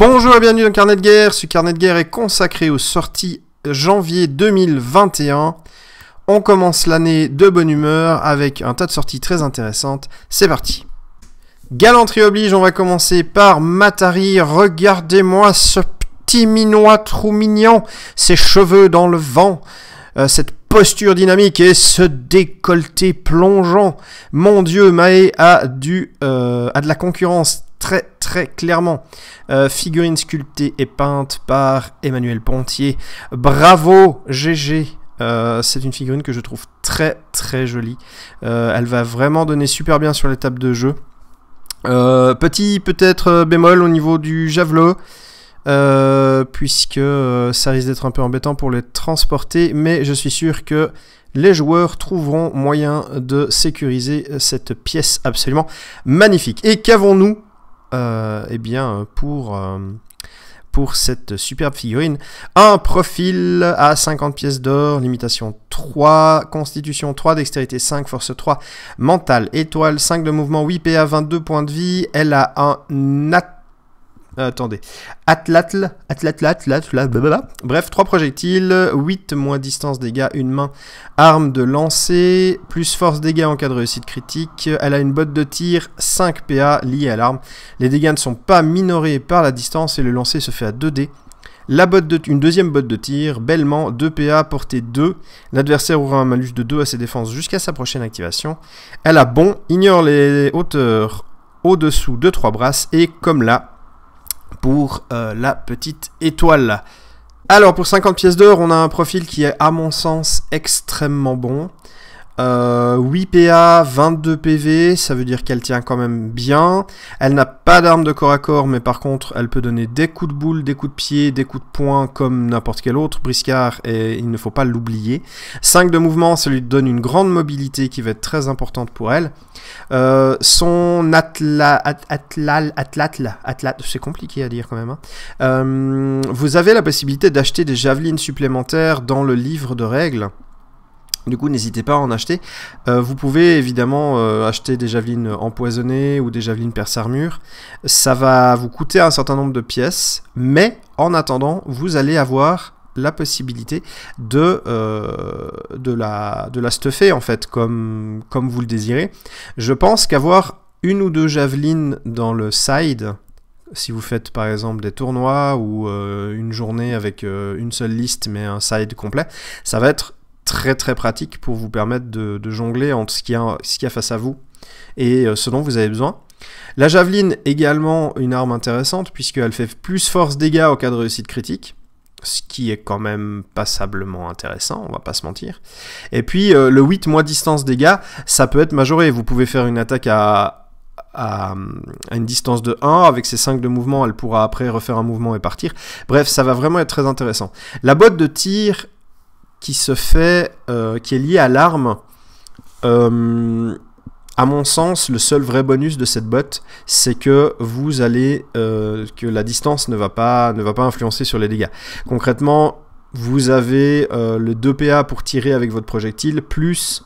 Bonjour et bienvenue dans Carnet de Guerre. Ce carnet de guerre est consacré aux sorties janvier 2021. On commence l'année de bonne humeur avec un tas de sorties très intéressantes. C'est parti. Galanterie oblige, on va commencer par Matari. Regardez-moi ce petit minois trop mignon, ses cheveux dans le vent, euh, cette posture dynamique et ce décolleté plongeant. Mon dieu, Mae a, du, euh, a de la concurrence très très clairement. Euh, figurine sculptée et peinte par Emmanuel Pontier. Bravo GG. Euh, c'est une figurine que je trouve très très jolie. Euh, elle va vraiment donner super bien sur les tables de jeu. petit peut-être bémol au niveau du javelot. puisque ça risque d'être un peu embêtant pour les transporter, mais je suis sûr que les joueurs trouveront moyen de sécuriser cette pièce absolument magnifique. Et qu'avons-nous eh bien, pour, euh, pour cette superbe figurine, un profil à 50 pièces d'or, limitation 3, constitution 3, dextérité 5, force 3, mental, étoile, 5 de mouvement, 8 PA, 22 points de vie, elle a un nat euh, attendez. Atlatl, atlatl, Bref, 3 projectiles, 8 moins distance dégâts, une main, arme de lancer, plus force dégâts en cas de réussite critique. Elle a une botte de tir, 5 PA liée à l'arme. Les dégâts ne sont pas minorés par la distance et le lancer se fait à 2D. La botte de, une deuxième botte de tir, bellement, 2 PA, portée 2. L'adversaire aura un malus de 2 à ses défenses jusqu'à sa prochaine activation. Elle a bon, ignore les hauteurs au-dessous de 3 brasses et comme là, pour euh, la petite étoile. Alors pour 50 pièces d'or, on a un profil qui est à mon sens extrêmement bon. 8 euh, PA, 22 PV, ça veut dire qu'elle tient quand même bien. Elle n'a pas d'arme de corps à corps, mais par contre, elle peut donner des coups de boule, des coups de pied, des coups de poing comme n'importe quel autre briscard, et il ne faut pas l'oublier. 5 de mouvement, ça lui donne une grande mobilité qui va être très importante pour elle. Euh, son atla, atlal, atlatla, atlat, c'est compliqué à dire quand même. Hein. Euh, vous avez la possibilité d'acheter des javelines supplémentaires dans le livre de règles. Du coup, n'hésitez pas à en acheter. Euh, vous pouvez évidemment euh, acheter des javelines empoisonnées ou des javelines perce-armure. Ça va vous coûter un certain nombre de pièces, mais en attendant, vous allez avoir la possibilité de, euh, de, la, de la stuffer en fait, comme, comme vous le désirez. Je pense qu'avoir une ou deux javelines dans le side, si vous faites par exemple des tournois ou une journée avec une seule liste mais un side complet, ça va être très très pratique pour vous permettre de, jongler entre ce qu'il y, a, face à vous et euh, ce dont vous avez besoin. La javeline, également une arme intéressante, puisqu'elle fait plus force dégâts au cas de réussite critique, ce qui est quand même passablement intéressant, on va pas se mentir. Et puis euh, le 8 moins distance dégâts, ça peut être majoré, vous pouvez faire une attaque à, à, une distance de 1, avec ses 5 de mouvement, elle pourra après refaire un mouvement et partir. Bref, ça va vraiment être très intéressant. La botte de tir qui se fait, euh, qui est lié à l'arme. Euh, à mon sens, le seul vrai bonus de cette botte, c'est que vous allez, euh, que la distance ne va pas, ne va pas influencer sur les dégâts. Concrètement, vous avez le 2 PA pour tirer avec votre projectile, plus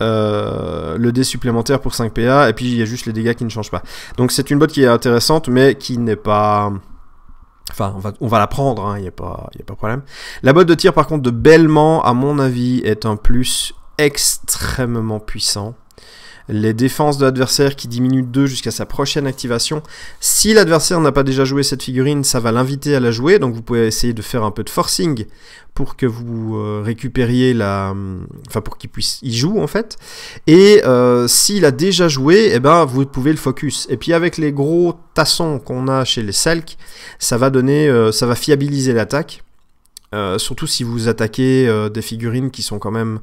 le dé supplémentaire pour 5 PA, et puis il y a juste les dégâts qui ne changent pas. Donc c'est une botte qui est intéressante, mais qui n'est pas Enfin, on va, on va la prendre, il hein, n'y a, pas, y a pas problème. La botte de tir, par contre, de Bellement, à mon avis, est un plus extrêmement puissant. Les défenses de l'adversaire qui diminuent de 2 jusqu'à sa prochaine activation. Si l'adversaire n'a pas déjà joué cette figurine, ça va l'inviter à la jouer. Donc vous pouvez essayer de faire un peu de forcing pour que vous euh, récupériez la... Enfin pour qu'il puisse y jouer en fait. Et euh, s'il a déjà joué, eh ben, vous pouvez le focus. Et puis avec les gros tassons qu'on a chez les Selk, ça va donner... Euh, ça va fiabiliser l'attaque. surtout si vous attaquez des figurines qui sont quand même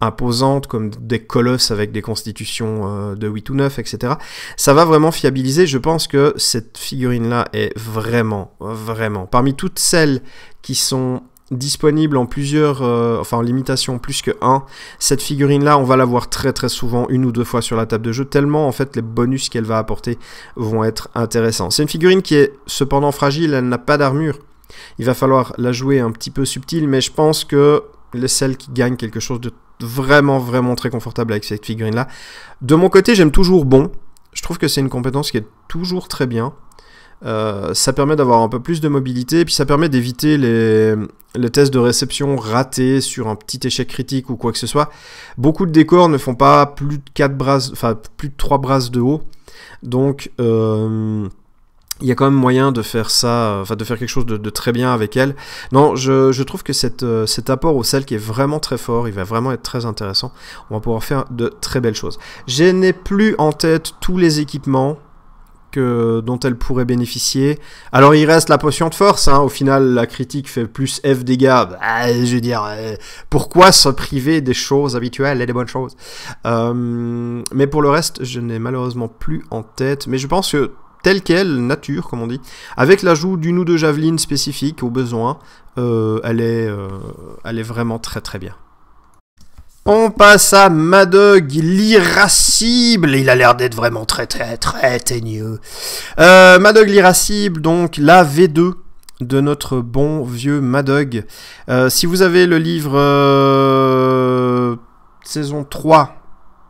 imposantes comme des colosses avec des constitutions euh, de 8 ou 9, etc. Ça va vraiment fiabiliser. Je pense que cette figurine-là est vraiment, vraiment, parmi toutes celles qui sont disponibles en plusieurs, euh, enfin en limitation plus que 1, cette figurine-là, on va la voir très très souvent, une ou deux fois sur la table de jeu, tellement en fait les bonus qu'elle va apporter vont être intéressants. C'est une figurine qui est cependant fragile, elle n'a pas d'armure. Il va falloir la jouer un petit peu subtil, mais je pense que les celles qui gagnent quelque chose de vraiment, vraiment très confortable avec cette figurine-là. De mon côté, j'aime toujours bon. Je trouve que c'est une compétence qui est toujours très bien. Euh, ça permet d'avoir un peu plus de mobilité, et puis ça permet d'éviter les, les, tests de réception ratés sur un petit échec critique ou quoi que ce soit. Beaucoup de décors ne font pas plus de 4 brasses, enfin plus de 3 brasses de haut. Donc euh, il y a quand même moyen de faire ça, enfin de faire quelque chose de, très bien avec elle. Non, je, trouve que euh, cet apport au sel qui est vraiment très fort, il va vraiment être très intéressant. On va pouvoir faire de très belles choses. Je n'ai plus en tête tous les équipements que, dont elle pourrait bénéficier. Alors il reste la potion de force, hein. au final la critique fait plus F dégâts. Bah, je veux dire, euh, pourquoi se priver des choses habituelles et des bonnes choses? Euh, Mais pour le reste, je n'ai malheureusement plus en tête. Mais je pense que telle qu'elle, nature, comme on dit, avec l'ajout d'une ou deux javelines spécifiques au besoin, euh, elle, est, euh, elle est vraiment très très bien. On passe à Madog, l'irascible. Il a l'air d'être vraiment très très très teigneux. Euh, Madog l'irascible, donc la V2 de notre bon vieux Madog. Si vous avez le livre saison 3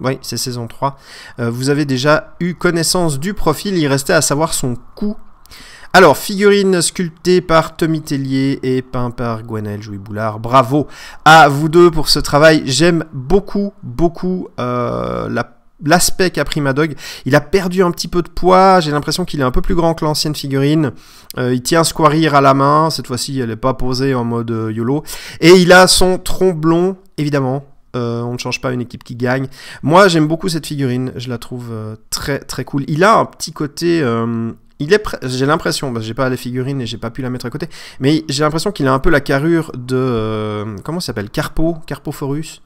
oui, c'est saison 3. Euh, vous avez déjà eu connaissance du profil, il restait à savoir son coût. Alors, figurine sculptée par Tommy Tellier et peint par Gwenelle Jouy Boulard. Bravo à vous deux pour ce travail. J'aime beaucoup, beaucoup euh, l'aspect qu'a pris Madog. Il a perdu un petit peu de poids. J'ai l'impression qu'il est un peu plus grand que l'ancienne figurine. Euh, il tient Squarir à la main. Cette fois-ci, elle n'est pas posée en mode YOLO. Et il a son tromblon, évidemment, euh, on ne change pas une équipe qui gagne. Moi, j'aime beaucoup cette figurine. Je la trouve euh, très très cool. Il a un petit côté. Euh, il est, j'ai l'impression, que j'ai pas les figurines et j'ai pas pu la mettre à côté, mais j'ai l'impression qu'il a un peu la carrure de comment s'appelle? Carpo, Carpophorus,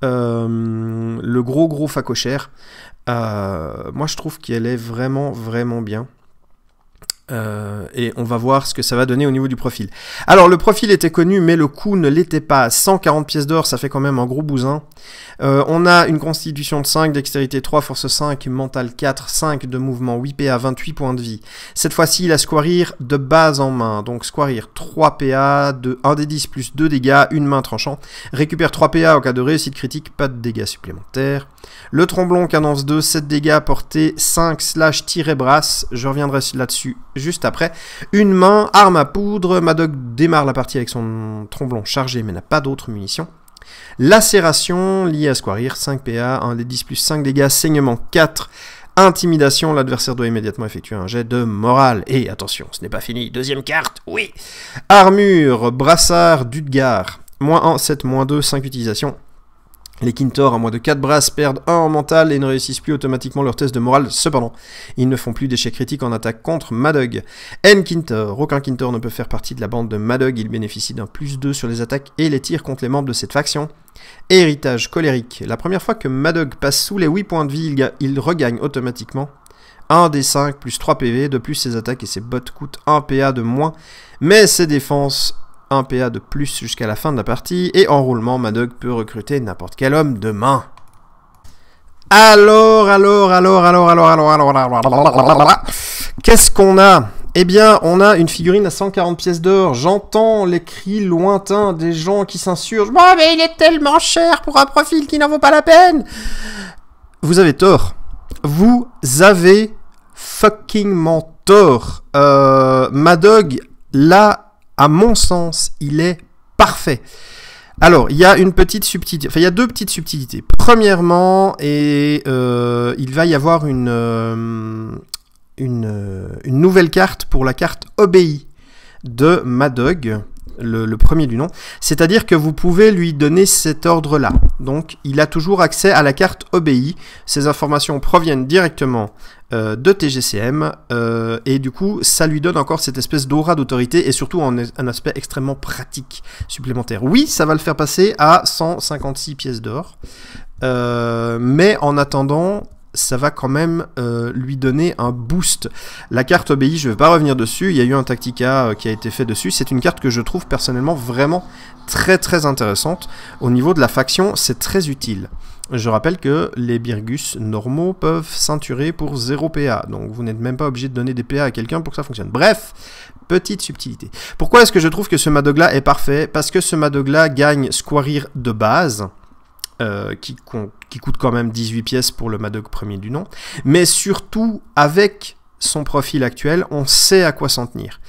le gros gros facochère. moi, je trouve qu'elle est vraiment vraiment bien. Euh, et on va voir ce que ça va donner au niveau du profil. Alors le profil était connu mais le coût ne l'était pas. 140 pièces d'or ça fait quand même un gros bousin. Euh, on a une constitution de 5, dextérité 3, force 5, mental 4, 5 de mouvement, 8 PA, 28 points de vie. Cette fois-ci il a squarir de base en main. Donc squarir 3 PA, de 1 des 10 plus 2 dégâts, une main tranchant. Récupère 3 PA au cas de réussite critique, pas de dégâts supplémentaires. Le tromblon cadence 2, 7 dégâts, portée 5 slash tiré brasse. Je reviendrai là-dessus juste après. Une main, arme à poudre. Madog démarre la partie avec son tromblon chargé mais n'a pas d'autres munitions. Lacération liée à Squarir, 5 PA, 1 des 10 plus 5 dégâts, saignement 4. Intimidation, l'adversaire doit immédiatement effectuer un jet de morale. Et attention, ce n'est pas fini. Deuxième carte, oui. Armure, brassard d'Udgar. Moins 1, 7, moins 2, 5 utilisations. Les Kintor, à moins de 4 brasses, perdent 1 en mental et ne réussissent plus automatiquement leur test de morale. Cependant, ils ne font plus d'échecs critiques en attaque contre Madog. N Kintor, aucun Kintor ne peut faire partie de la bande de Madog, il bénéficie d'un plus 2 sur les attaques et les tirs contre les membres de cette faction. Héritage colérique, la première fois que Madog passe sous les 8 points de vie, il, regagne automatiquement 1 des 5 plus 3 PV, de plus ses attaques et ses bots coûtent 1 PA de moins, mais ses défenses un PA de plus jusqu'à la fin de la partie, et en roulement, Madog peut recruter n'importe quel homme demain. Alors Alors, alors, alors, alors, alors, alors, alors, alors, qu'est-ce qu'on a eh bien, on a une figurine à 140 pièces d'or. J'entends les cris lointains des gens qui s'insurgent. Bon, mais il est tellement cher pour un profil qui n'en vaut pas la peine. Vous avez tort. Vous avez fucking tort. Euh, Madog, là, à mon sens, il est parfait. Alors, il y a une petite subtilité, enfin il y a deux petites subtilités. Premièrement, et euh, il va y avoir une, euh, une, une, nouvelle carte pour la carte Obéi de Madog, le, le premier du nom. C'est-à-dire que vous pouvez lui donner cet ordre-là. Donc, il a toujours accès à la carte Obéi. Ces informations proviennent directement euh, de TGCM euh, et du coup ça lui donne encore cette espèce d'aura d'autorité et surtout un, aspect extrêmement pratique supplémentaire. Oui, ça va le faire passer à 156 pièces d'or, euh, mais en attendant ça va quand même lui donner un boost. La carte obéit, je ne vais pas revenir dessus, il y a eu un Tactica qui a été fait dessus, c'est une carte que je trouve personnellement vraiment très très intéressante. Au niveau de la faction, c'est très utile. Je rappelle que les Birgus normaux peuvent ceinturer pour 0 PA, donc vous n'êtes même pas obligé de donner des PA à quelqu'un pour que ça fonctionne. Bref, petite subtilité. Pourquoi est-ce que je trouve que ce Madogla est parfait? Parce que ce Madogla gagne Squarir de base, euh, qui, coûte quand même 18 pièces pour le Madog premier du nom, mais surtout avec son profil actuel, on sait à quoi s'en tenir.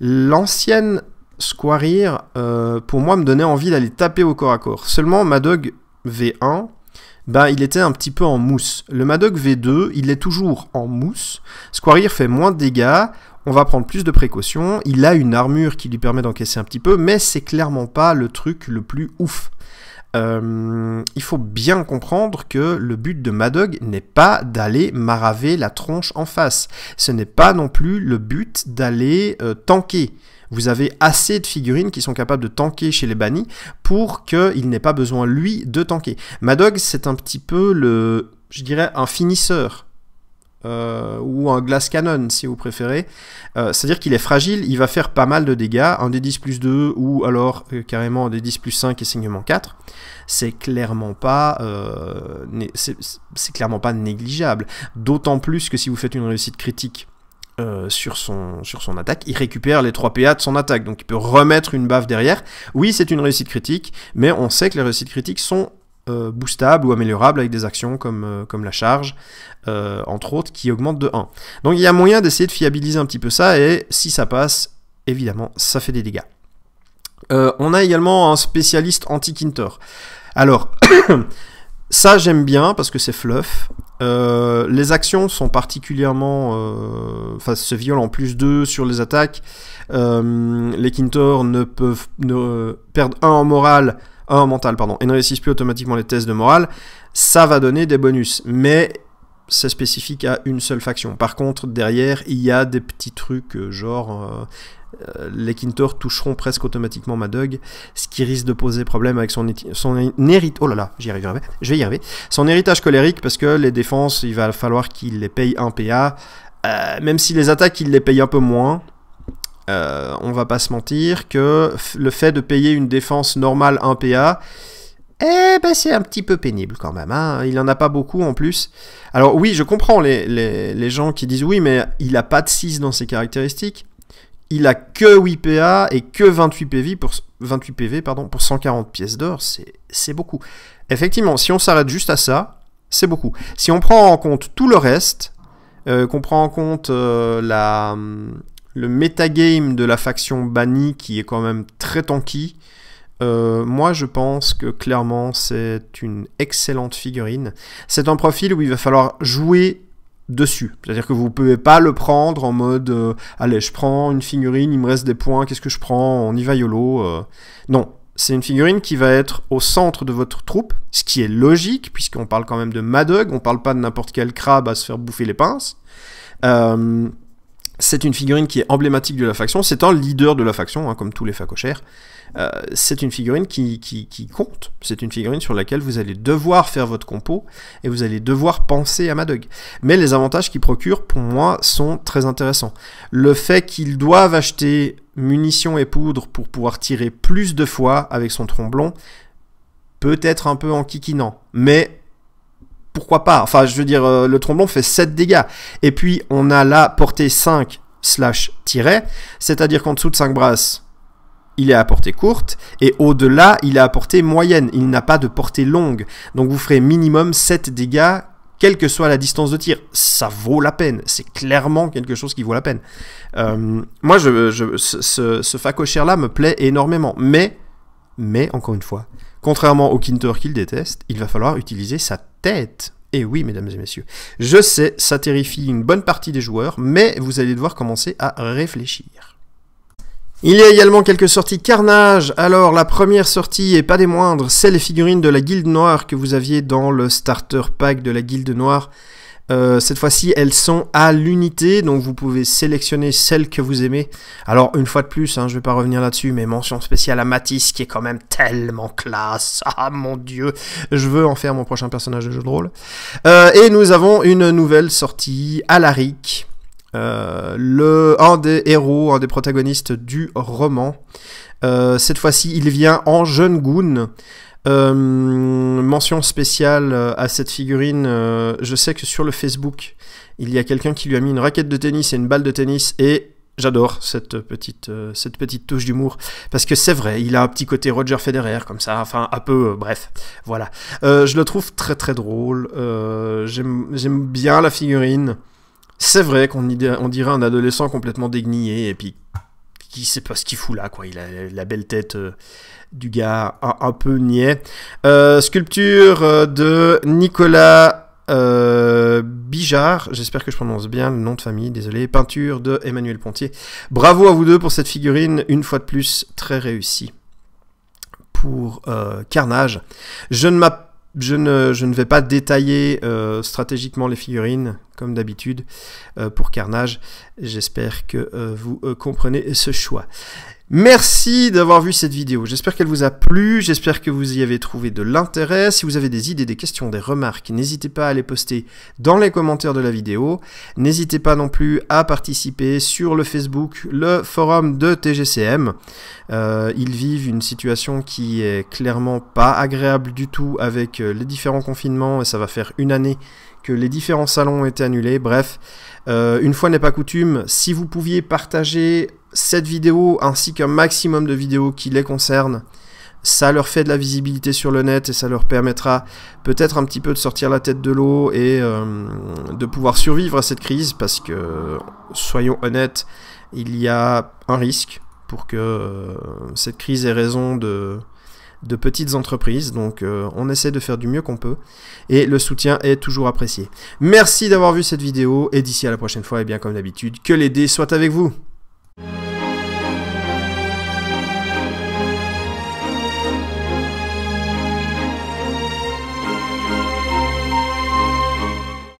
L'ancienne Squarir, euh, pour moi, me donnait envie d'aller taper au corps à corps. Seulement, Madog V1, ben, il était un petit peu en mousse. Le Madog V2, il est toujours en mousse. Squarir fait moins de dégâts, on va prendre plus de précautions. Il a une armure qui lui permet d'encaisser un petit peu, mais c'est clairement pas le truc le plus ouf. Euh, il faut bien comprendre que le but de Madog n'est pas d'aller maraver la tronche en face. Ce n'est pas non plus le but d'aller euh, tanker. Vous avez assez de figurines qui sont capables de tanker chez les bannis pour qu'il n'ait pas besoin, lui, de tanker. Madog, c'est un petit peu le, je dirais, un finisseur. Euh, ou un glass cannon si vous préférez. Euh, c'est-à-dire qu'il est fragile, il va faire pas mal de dégâts, un des 10 plus 2 ou alors euh, carrément un des 10 plus 5 et saignement 4. C'est clairement pas négligeable. D'autant plus que si vous faites une réussite critique sur, son, sur son attaque, il récupère les 3 PA de son attaque, donc il peut remettre une baffe derrière. Oui, c'est une réussite critique, mais on sait que les réussites critiques sont euh, boostable ou améliorable avec des actions comme, euh, comme la charge, euh, entre autres, qui augmente de 1. Donc il y a moyen d'essayer de fiabiliser un petit peu ça, et si ça passe, évidemment, ça fait des dégâts. on a également un spécialiste anti-Kinter. Alors, ça j'aime bien parce que c'est fluff. les actions sont particulièrement... Enfin, se violent en plus 2 sur les attaques. les Kinter ne peuvent perdre 1 en morale un mental, pardon, et ne réussissent plus automatiquement les tests de morale, ça va donner des bonus. Mais c'est spécifique à une seule faction. Par contre, derrière, il y a des petits trucs, euh, genre... Euh, les Kintor toucheront presque automatiquement Madug, ce qui risque de poser problème avec son, son héritage. Oh là là, j'y arriverai. Je vais y arriver. Son héritage colérique, parce que les défenses, il va falloir qu'il les paye un PA. Euh, même si les attaques, il les paye un peu moins. Euh, on va pas se mentir que le fait de payer une défense normale 1 PA, eh ben c'est un petit peu pénible quand même. Hein. Il en a pas beaucoup en plus. Alors oui, je comprends les, gens qui disent oui, mais il a pas de 6 dans ses caractéristiques. Il a que 8 PA et que 28 PV pour, 28 PV, pardon, pour 140 pièces d'or. C'est beaucoup. Effectivement, si on s'arrête juste à ça, c'est beaucoup. Si on prend en compte tout le reste, euh, qu'on prend en compte euh, la, le metagame de la faction bannie qui est quand même très tanky, euh, moi je pense que clairement c'est une excellente figurine. C'est un profil où il va falloir jouer dessus. C'est-à-dire que vous ne pouvez pas le prendre en mode euh, allez je prends une figurine, il me reste des points, qu'est-ce que je prends, on y va YOLO. Euh. Non, c'est une figurine qui va être au centre de votre troupe, ce qui est logique puisqu'on parle quand même de Madug, on parle pas de n'importe quel crabe à se faire bouffer les pinces. C'est une figurine qui est emblématique de la faction, c'est un leader de la faction, hein, comme tous les facochères. Euh, c'est une figurine qui, compte, c'est une figurine sur laquelle vous allez devoir faire votre compo et vous allez devoir penser à Madog. Mais les avantages qu'il procure, pour moi, sont très intéressants. Le fait qu'ils doivent acheter munitions et poudre pour pouvoir tirer plus de fois avec son tromblon peut être un peu enquiquinant, mais pourquoi pas Enfin, je veux dire, euh, le tromblon fait 7 dégâts. Et puis, on a la portée 5 slash tiret, c'est-à-dire qu'en dessous de 5 brasses, il est à portée courte, et au-delà, il est à portée moyenne. Il n'a pas de portée longue. Donc, vous ferez minimum 7 dégâts, quelle que soit la distance de tir. Ça vaut la peine. C'est clairement quelque chose qui vaut la peine. Euh, moi, ce, ce facochère-là me plaît énormément. Mais, mais, encore une fois, Contrairement au Kinter qu'il déteste, il va falloir utiliser sa tête. Et oui, mesdames et messieurs, je sais, ça terrifie une bonne partie des joueurs, mais vous allez devoir commencer à réfléchir. Il y a également quelques sorties carnage. Alors, la première sortie, et pas des moindres, c'est les figurines de la Guilde Noire que vous aviez dans le starter pack de la Guilde Noire. Euh, cette fois-ci, elles sont à l'unité, donc vous pouvez sélectionner celles que vous aimez. Alors, une fois de plus, hein, je vais pas revenir là-dessus, mais mention spéciale à Matisse, qui est quand même tellement classe. Ah mon dieu, je veux en faire mon prochain personnage de jeu de rôle. Euh, et nous avons une nouvelle sortie, Alaric. Euh, le, un des héros, un des protagonistes du roman. Cette fois-ci, il vient en jeune goon. Euh, mention spéciale euh, à cette figurine. Euh, je sais que sur le Facebook, il y a quelqu'un qui lui a mis une raquette de tennis et une balle de tennis et J'adore cette petite, cette petite touche d'humour parce que c'est vrai, il a un petit côté Roger Federer comme ça, enfin un peu, bref, voilà. je le trouve très très drôle. J'aime bien la figurine. C'est vrai qu'on on dirait un adolescent complètement déguigné et puis qui pas ce qu'il fout là, quoi. Il a la belle tête euh, du gars un, peu niais. Euh, sculpture euh, de Nicolas Bijard, j'espère que je prononce bien le nom de famille, désolé. Peinture de Emmanuel Pontier. Bravo à vous deux pour cette figurine, une fois de plus, très réussie. Pour Carnage. Je ne m'appelle je ne, je ne, vais pas détailler euh, stratégiquement les figurines, comme d'habitude, euh, pour Carnage. J'espère que euh, vous comprenez ce choix. Merci d'avoir vu cette vidéo. J'espère qu'elle vous a plu, j'espère que vous y avez trouvé de l'intérêt. Si vous avez des idées, des questions, des remarques, n'hésitez pas à les poster dans les commentaires de la vidéo. N'hésitez pas non plus à participer sur le Facebook, le forum de TGCM. Euh, ils vivent une situation qui est clairement pas agréable du tout avec euh, les différents confinements et ça va faire une année que les différents salons ont été annulés. Bref, euh, une fois n'est pas coutume, si vous pouviez partager cette vidéo ainsi qu'un maximum de vidéos qui les concernent, ça leur fait de la visibilité sur le net et ça leur permettra peut-être un petit peu de sortir la tête de l'eau et euh, de pouvoir survivre à cette crise parce que, soyons honnêtes, il y a un risque pour que euh, cette crise ait raison de, petites entreprises. Donc euh, on essaie de faire du mieux qu'on peut et le soutien est toujours apprécié. Merci d'avoir vu cette vidéo et d'ici à la prochaine fois et bien comme d'habitude, que les dés soient avec vous.